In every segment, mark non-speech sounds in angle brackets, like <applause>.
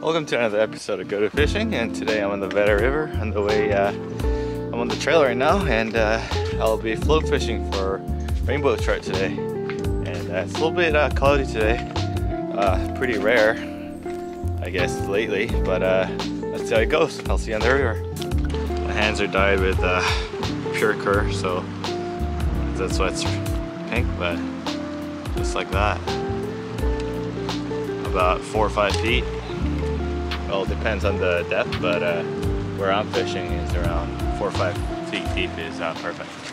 Welcome to another episode of Go2Fishing, and today I'm on the Vedder River on the way. Uh, I'm on the trail right now, and uh, I'll be float fishing for rainbow trout today. And uh, it's a little bit uh, cloudy today, uh, pretty rare, I guess lately. But uh, let's see how it goes. I'll see you on the river. My hands are dyed with Pro-Cure, so that's why it's pink, but just like that. About four or five feet. Well, it depends on the depth, but uh, where I'm fishing is around four or five feet deep is uh, perfect.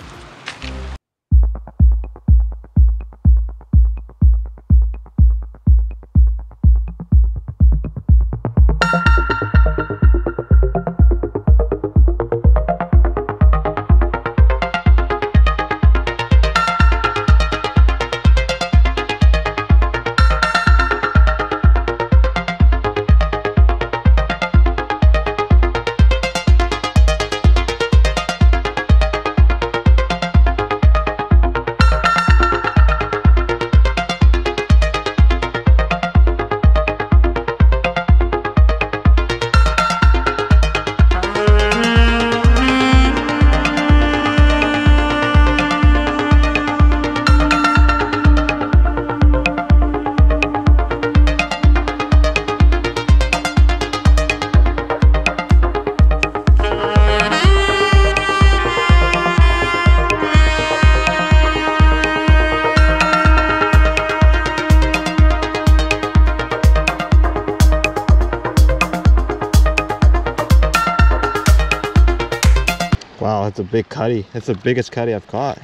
That's a big cutty. That's the biggest cutty I've caught.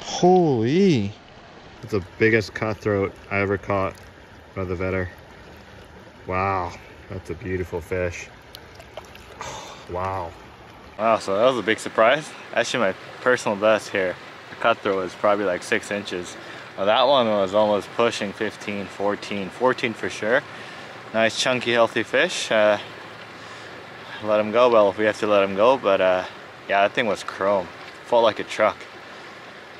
Holy. It's the biggest cutthroat I ever caught by the Vedder. Wow, that's a beautiful fish. <sighs> Wow. Wow, so that was a big surprise. Actually my personal best here. The cutthroat was probably like six inches. Well, that one was almost pushing 15, 14, 14 for sure. Nice chunky healthy fish. Uh, let him go. Well, if we have to let him go, but uh, yeah, that thing was chrome. Felt like a truck.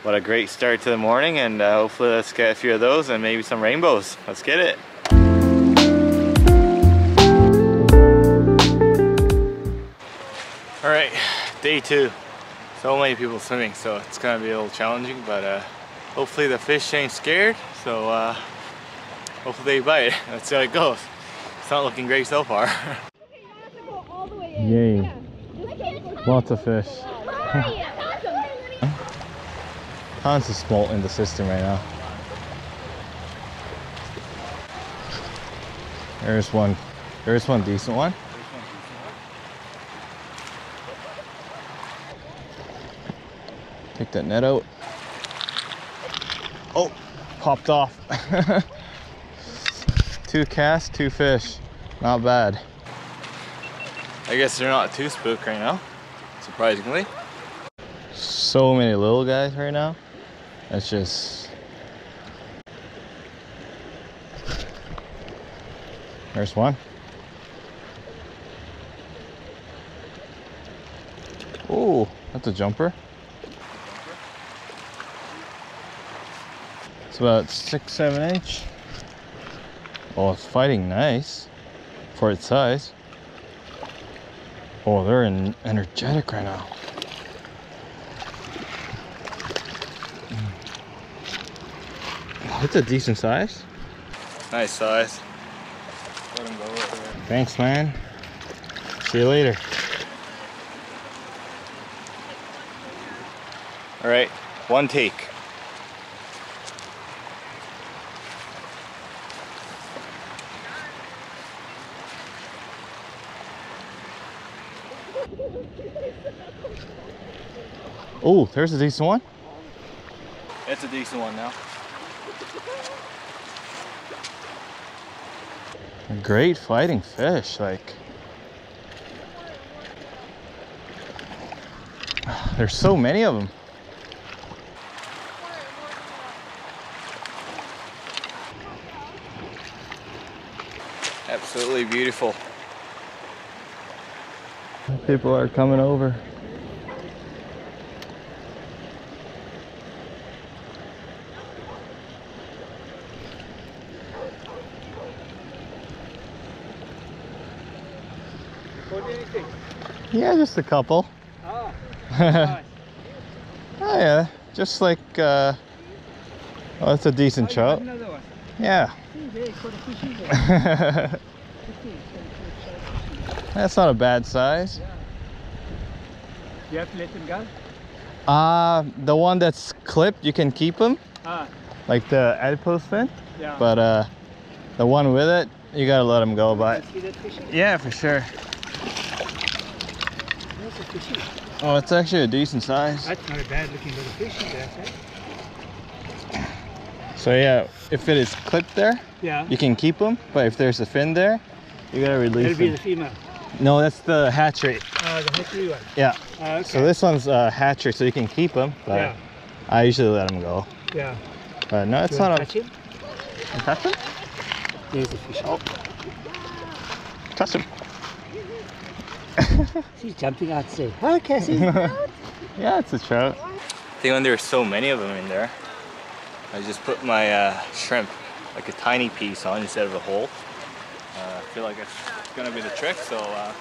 What a great start to the morning, and uh, hopefully let's get a few of those and maybe some rainbows. Let's get it. All right, day two. So many people swimming, so it's gonna be a little challenging, but uh, hopefully the fish ain't scared. So uh, hopefully they bite. <laughs> Let's see how it goes. It's not looking great so far. <laughs> Yay. Lots of fish. Tons of smolt in the system right now. There's one. There's one decent one. Take that net out. Oh, popped off. <laughs> two casts, two fish. Not bad. I guess they're not too spooked right now, surprisingly. So many little guys right now. That's just. There's one. Oh, that's a jumper. It's about six, seven inch. Oh, it's fighting nice for its size. Oh, they're in energetic right now. Mm. It's a decent size. Nice size. Let him go over there. Thanks, man. See you later. All right, one take. Oh, there's a decent one. It's a decent one now. Great fighting fish, like. <sighs> There's so many of them. Absolutely beautiful. People are coming over. Yeah, just a couple. Oh <laughs> nice. yeah, just like uh well, that's a decent Oh, trout. Yeah. <laughs> See, there, you caught a fish in there. That's not a bad size. You have to let them go? Uh the one that's clipped, you can keep them, Ah, like the adipose fin, yeah. but uh the one with it, you gotta let them go. But See that fishing? yeah, for sure. There's a fishy. Oh, it's actually a decent size. That's not a bad looking little fish there, eh? So yeah, if it is clipped there, Yeah. you can keep them. But if there's a fin there, you gotta release It'll be them. the female. No, that's the hatchery. Ah, the hatchery one. Yeah. Ah, okay. So this one's a hatchery, so you can keep them. But yeah, I usually let them go. yeah. But no, it's you not a. touch him? Touch him? There's the fish. Oh. Touch him. <laughs> She's jumping out to say, hi Cassie. <laughs> yeah, it's a trout. I think when there's so many of them in there, I just put my uh, shrimp, like a tiny piece on instead of a whole. Uh, I feel like it's gonna be the trick, so uh,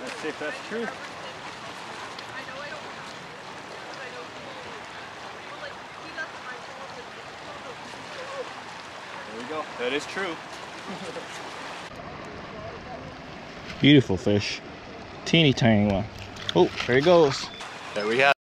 let's see if that's true. There we go. That is true. Beautiful fish. Teeny tiny one. Oh, there he goes. There we have